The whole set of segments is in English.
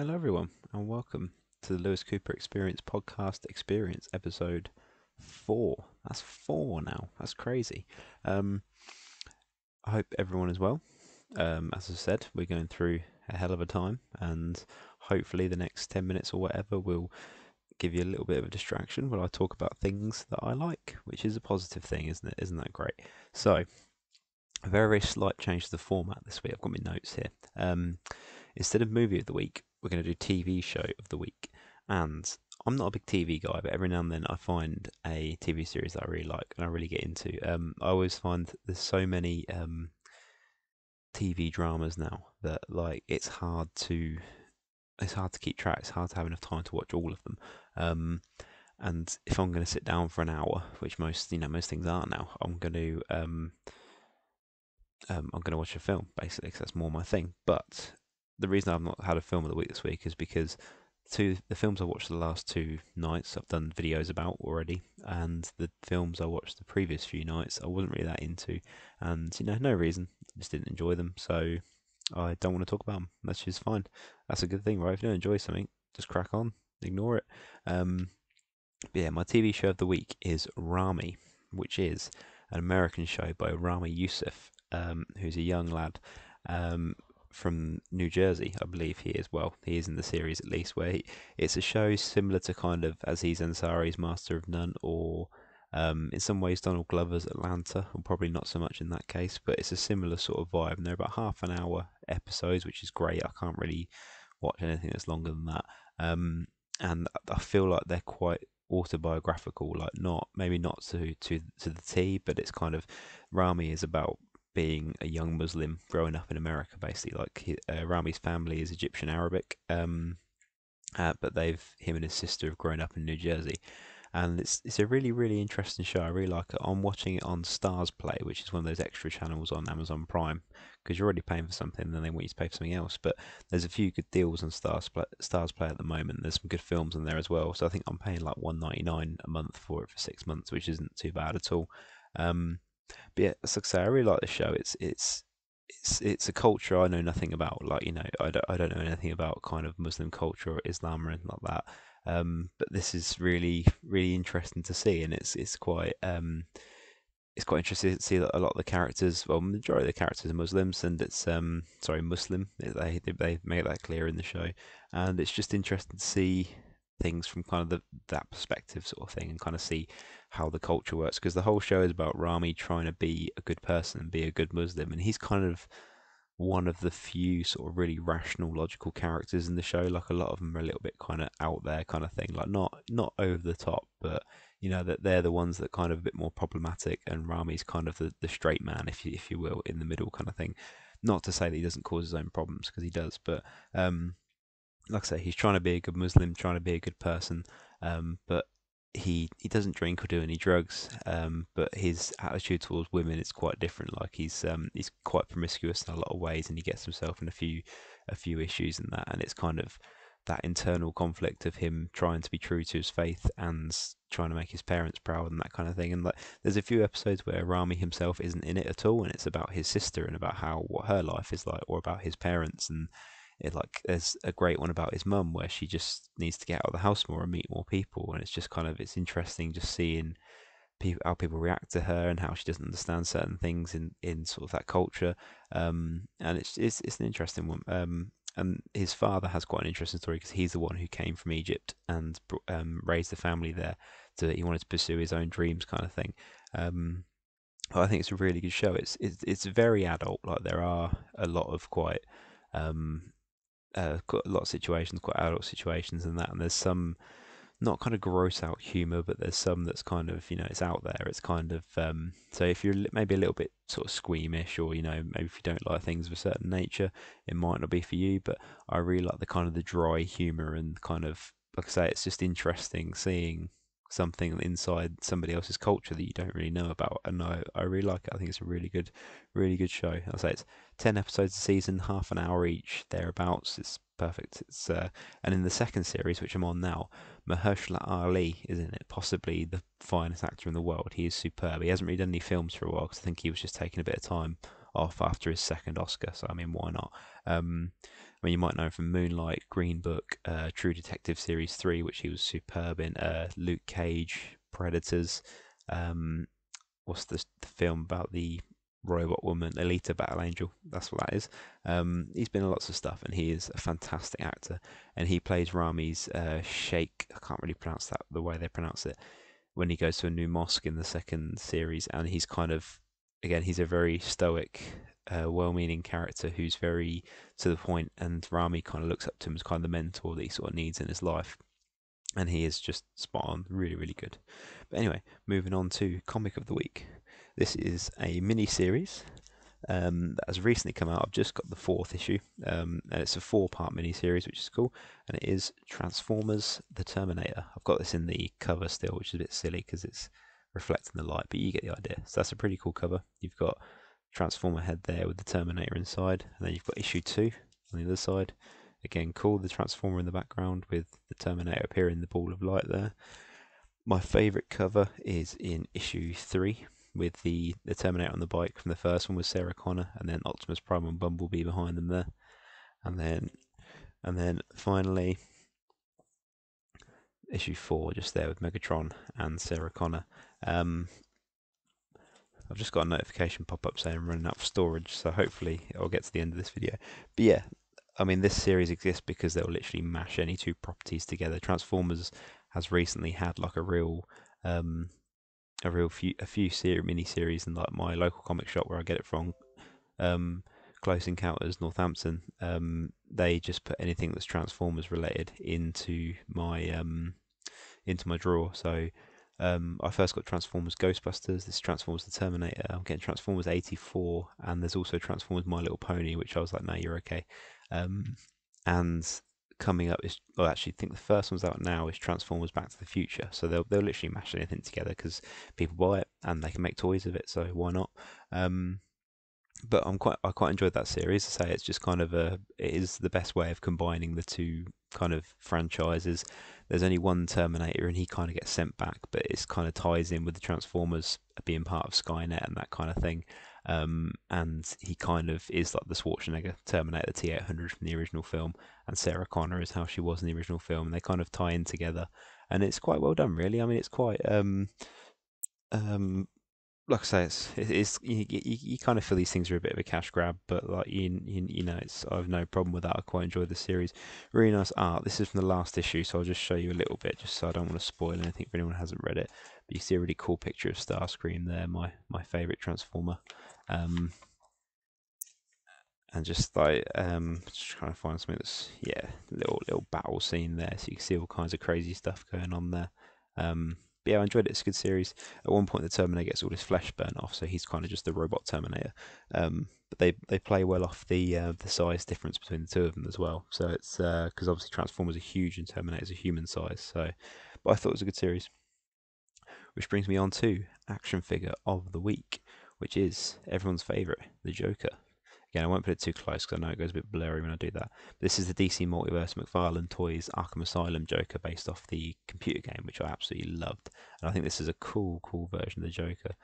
Hello, everyone, and welcome to the Lewis Cooper Experience podcast experience episode four. That's four now. That's crazy. Um, I hope everyone is well. Um, as I said, we're going through a hell of a time, and hopefully, the next 10 minutes or whatever will give you a little bit of a distraction while I talk about things that I like, which is a positive thing, isn't it? Isn't that great? So, a very, very slight change to the format this week. I've got my notes here. Um, instead of movie of the week, we're going to do TV show of the week. And I'm not a big TV guy, but every now and then I find a TV series that I really like and I really get into. Um, I always find there's so many um, TV dramas now that like it's hard to it's hard to keep track. It's hard to have enough time to watch all of them. Um, and if I'm going to sit down for an hour, which most you know most things are now, I'm going to um, um, I'm going to watch a film basically because that's more my thing. But the reason I've not had a film of the week this week is because two the films I watched the last two nights I've done videos about already, and the films I watched the previous few nights I wasn't really that into, and you know no reason, just didn't enjoy them, so I don't want to talk about them. That's just fine. That's a good thing, right? If you don't enjoy something, just crack on, ignore it. Um, yeah, my TV show of the week is Ramy, which is an American show by Ramy Youssef, um, who's a young lad. Um, from New Jersey, I believe he is. Well, he is in the series at least, where he, it's a show similar to kind of Aziz Ansari's Master of None, or um, in some ways Donald Glover's Atlanta, or probably not so much in that case, but it's a similar sort of vibe. And they're about half an hour episodes, which is great. I can't really watch anything that's longer than that. Um, and I feel like they're quite autobiographical, like not maybe not to to to the T, but it's kind of Ramy is about being a young Muslim growing up in America, basically. Like uh, Ramy's family is Egyptian Arabic, um, uh, but they've him and his sister have grown up in New Jersey, and it's it's a really really interesting show. I really like it. I'm watching it on Starzplay, which is one of those extra channels on Amazon Prime, because you're already paying for something, and then they want you to pay for something else. But there's a few good deals on Starzplay, Stars Play at the moment. There's some good films in there as well. So I think I'm paying like 1.99 a month for it for six months, which isn't too bad at all. Um, but yeah, as I say, I really like the show. It's it's it's it's a culture I know nothing about. Like you know, I don't I don't know anything about kind of Muslim culture or Islam or anything like that. Um, but this is really really interesting to see, and it's it's quite um, it's quite interesting to see that a lot of the characters, well, majority of the characters are Muslims, and it's um sorry Muslim. They they make that clear in the show, and it's just interesting to see things from kind of the, that perspective sort of thing and kind of see how the culture works. Because the whole show is about Ramy trying to be a good person and be a good Muslim and he's kind of one of the few sort of really rational logical characters in the show. Like a lot of them are a little bit kind of out there kind of thing. Like not not over the top but you know that they're the ones that kind of a bit more problematic and Ramy's kind of the, the straight man if you if you will in the middle kind of thing. Not to say that he doesn't cause his own problems because he does but um like I say, he's trying to be a good Muslim, trying to be a good person, um, but he he doesn't drink or do any drugs. Um, but his attitude towards women is quite different. Like he's um, he's quite promiscuous in a lot of ways, and he gets himself in a few a few issues in that, and it's kind of that internal conflict of him trying to be true to his faith and trying to make his parents proud and that kind of thing. And like, there's a few episodes where Ramy himself isn't in it at all, and it's about his sister and about how what her life is like, or about his parents and it like there's a great one about his mum where she just needs to get out of the house more and meet more people, and it's just kind of it's interesting just seeing people how people react to her and how she doesn't understand certain things in in sort of that culture. Um, and it's it's it's an interesting one. Um, and his father has quite an interesting story because he's the one who came from Egypt and um, raised the family there. So he wanted to pursue his own dreams, kind of thing. Um, I think it's a really good show. It's it's it's very adult. Like there are a lot of quite um, uh, a lot of situations, quite adult situations, and that. And there's some not kind of gross out humor, but there's some that's kind of you know it's out there. It's kind of um, so if you're maybe a little bit sort of squeamish, or you know maybe if you don't like things of a certain nature, it might not be for you. But I really like the kind of the dry humor and kind of like I say, it's just interesting seeing something inside somebody else's culture that you don't really know about. And I, I really like it. I think it's a really good, really good show. I'll say it's ten episodes a season, half an hour each, thereabouts. It's perfect. It's uh, and in the second series, which I'm on now, Mahershala Ali is in it, possibly the finest actor in the world. He is superb. He hasn't really done any films for a while because I think he was just taking a bit of time off after his second Oscar. So I mean, why not? Um, I mean, you might know him from Moonlight, Green Book, uh, True Detective Series Three, which he was superb in. Uh, Luke Cage, Predators. Um, what's the, the film about the robot woman, Alita Battle Angel. That's what that is. Um, he's been in lots of stuff, and he is a fantastic actor. And he plays Ramy's uh, Sheikh. I can't really pronounce that the way they pronounce it. When he goes to a new mosque in the second series, and he's kind of, again, he's a very stoic, uh, well-meaning character who's very to the point, and Ramy kind of looks up to him as kind of the mentor that he sort of needs in his life. And he is just spot on, really, really good. But anyway, moving on to comic of the week. This is a mini series um, that has recently come out. I've just got the fourth issue, um, and it's a four-part mini series, which is cool. And it is Transformers: The Terminator. I've got this in the cover still, which is a bit silly because it's reflecting the light, but you get the idea. So that's a pretty cool cover. You've got Transformer head there with the Terminator inside, and then you've got issue two on the other side. Again, cool. The Transformer in the background with the Terminator appearing in the ball of light there. My favourite cover is in issue three with the, the Terminator on the bike from the first one with Sarah Connor, and then Optimus Prime and Bumblebee behind them there, and then and then finally issue four just there with Megatron and Sarah Connor. Um, I've just got a notification pop up saying I'm running out of storage, so hopefully I'll get to the end of this video. But yeah, I mean this series exists because they'll literally mash any two properties together. Transformers has recently had like a real um, a real few a few ser- mini series in like my local comic shop where I get it from. Um, Close Encounters Northampton. Um, they just put anything that's Transformers related into my um, into my drawer. So um, I first got Transformers Ghostbusters. This Transformers the Terminator. I'm getting Transformers 84, and there's also Transformers My Little Pony, which I was like, no, you're okay. Um, and coming up is, well, actually, I think the first one's out now is Transformers Back to the Future. So they'll they'll literally mash anything together because people buy it and they can make toys of it. So why not? Um, but I'm quite I quite enjoyed that series. I say it's just kind of a it is the best way of combining the two kind of franchises. There's only one Terminator and he kind of gets sent back, but it's kind of ties in with the Transformers being part of Skynet and that kind of thing. Um, and he kind of is like the Schwarzenegger Terminator T800 from the original film, and Sarah Connor is how she was in the original film, and they kind of tie in together, and it's quite well done, really. I mean, it's quite um, um, like I say, it's it's you, you, you, kind of feel these things are a bit of a cash grab, but like you, you, you know, it's I have no problem with that. I quite enjoy the series. Really nice art. This is from the last issue, so I'll just show you a little bit, just so I don't want to spoil anything for anyone who hasn't read it. But you see a really cool picture of Starscream there, my my favourite Transformer. Um, and just like um, just trying to find something that's yeah, little little battle scene there, so you can see all kinds of crazy stuff going on there. Um, yeah, I enjoyed it. It's a good series. At one point, the Terminator gets all his flesh burnt off, so he's kind of just the robot Terminator. Um, but they they play well off the uh, the size difference between the two of them as well. So it's because uh, obviously Transformers are huge and Terminator's a human size. So, but I thought it was a good series. Which brings me on to action figure of the week, which is everyone's favorite, the Joker. Again, I won't put it too close because I know it goes a bit blurry when I do that. This is the DC Multiverse McFarlane Toys Arkham Asylum Joker based off the computer game, which I absolutely loved. And I think this is a cool, cool version of the Joker.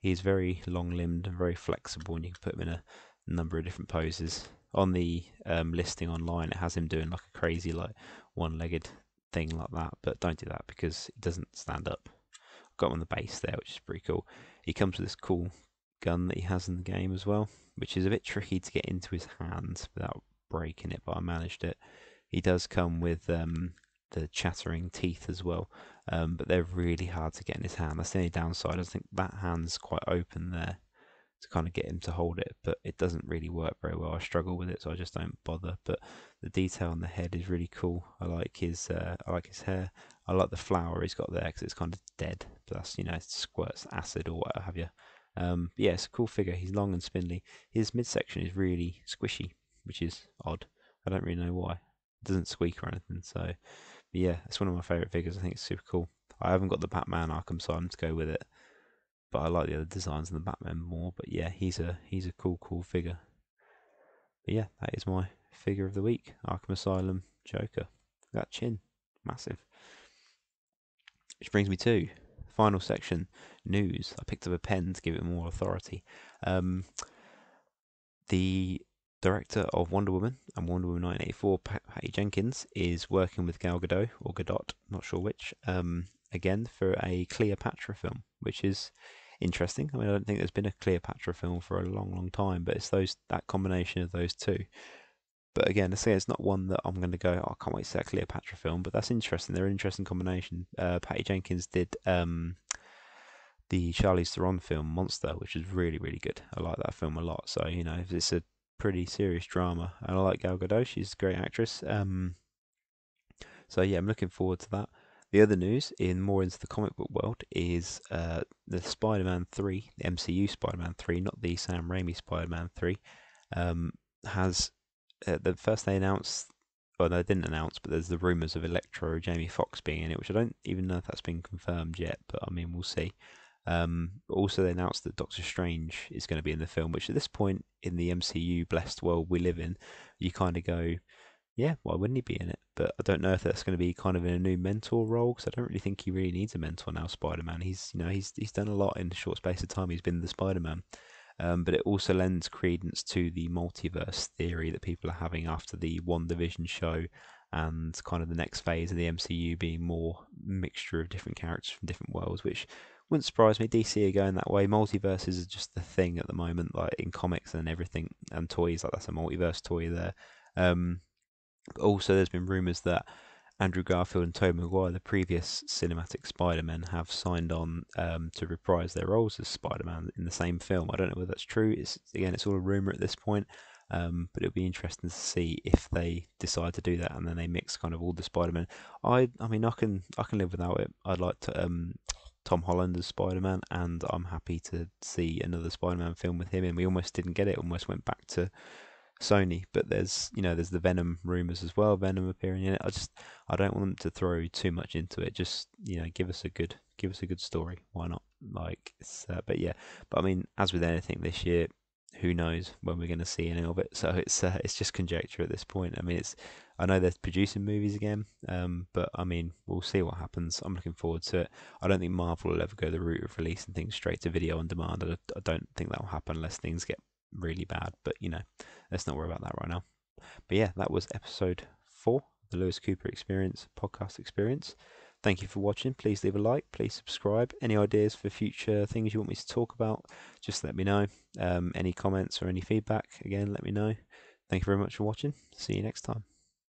He's very long limbed and very flexible, and you can put him in a number of different poses. On the um, listing online, it has him doing like a crazy, like one legged thing like that, but don't do that because he doesn't stand up. I've got him on the base there, which is pretty cool. He comes with this cool gun that he has in the game as well which is a bit tricky to get into his hands without breaking it, but I managed it. He does come with um, the chattering teeth as well, um, but they're really hard to get in his hand. That's the only downside. I think that hand's quite open there to kind of get him to hold it, but it doesn't really work very well. I struggle with it, so I just don't bother. But the detail on the head is really cool. I like his, uh, I like his hair. I like the flower he's got there because it's kind of dead. That's you know squirts acid or what have you. Um, yeah, it's a cool figure. He's long and spindly. His midsection is really squishy, which is odd. I don't really know why. It doesn't squeak or anything. So, yeah, it's one of my favourite figures. I think it's super cool. I haven't got the Batman Arkham Asylum to go with it, but I like the other designs in the Batman more. But yeah, he's a he's a cool cool figure. But yeah, that is my figure of the week: Arkham Asylum Joker. That chin, massive. Which brings me to final section news. I picked up a pen to give it more authority. Um, the director of Wonder Woman and Wonder Woman 1984, Patty Jenkins, is working with Gal Gadot or Gadot, not sure which, um, again for a Cleopatra film, which is interesting. I mean, I don't think there's been a Cleopatra film for a long, long time, but it's those that combination of those two. But again, I say it's not one that I'm going to go. Oh, I can't wait to see a Cleopatra film. But that's interesting. They're an interesting combination. Uh, Patty Jenkins did um, the Charlize Theron film Monster, which is really, really good. I like that film a lot. So you know, it's a pretty serious drama, and I like Gal Gadot. She's a great actress. Um, so yeah, I'm looking forward to that. The other news, in more into the comic book world, is uh, the Spider-Man 3, the MCU Spider-Man 3, not the Sam Raimi Spider-Man 3, um, has uh, the first they announced, well, they didn't announce, but there's the rumours of Electro Jamie Foxx being in it, which I don't even know if that's been confirmed yet, but I mean, we'll see. Um, also, they announced that Doctor Strange is going to be in the film, which at this point in the MCU blessed world we live in, you kind of go, yeah, why wouldn't he be in it? But I don't know if that's going to be kind of in a new mentor role because I don't really think he really needs a mentor now. Spider Man, he's you know he's he's done a lot in a short space of time. He's been the Spider Man, um, but it also lends credence to the multiverse theory that people are having after the WandaVision show and kind of the next phase of the MCU being more mixture of different characters from different worlds, which wouldn't surprise me. DC are going that way. Multiverses are just the thing at the moment, like in comics and everything, and toys. Like that's a multiverse toy there. Um, also, there's been rumours that Andrew Garfield and Tobey Maguire, the previous cinematic Spider-Man, have signed on um, to reprise their roles as Spider-Man in the same film. I don't know whether that's true. It's again, it's all a rumor at this point. Um, but it'll be interesting to see if they decide to do that and then they mix kind of all the Spider-Man. I, I mean, I can, I can live without it. I'd like to um, Tom Holland as Spider-Man, and I'm happy to see another Spider-Man film with him. And we almost didn't get it; almost went back to Sony, but there's you know there's the Venom rumors as well, Venom appearing in it. I just I don't want them to throw too much into it. Just you know give us a good give us a good story. Why not? Like, uh, but yeah, but I mean, as with anything this year, who knows when we're going to see any of it? So it's uh, it's just conjecture at this point. I mean, it's I know they're producing movies again, um, but I mean, we'll see what happens. I'm looking forward to it. I don't think Marvel will ever go the route of releasing things straight to video on demand. I, I don't think that will happen unless things get really bad. But you know, let's not worry about that right now. But yeah, that was episode four, the Lewis Cooper Experience podcast experience. Thank you for watching. Please leave a like. Please subscribe. Any ideas for future things you want me to talk about, just let me know. Um, any comments or any feedback, again, let me know. Thank you very much for watching. See you next time.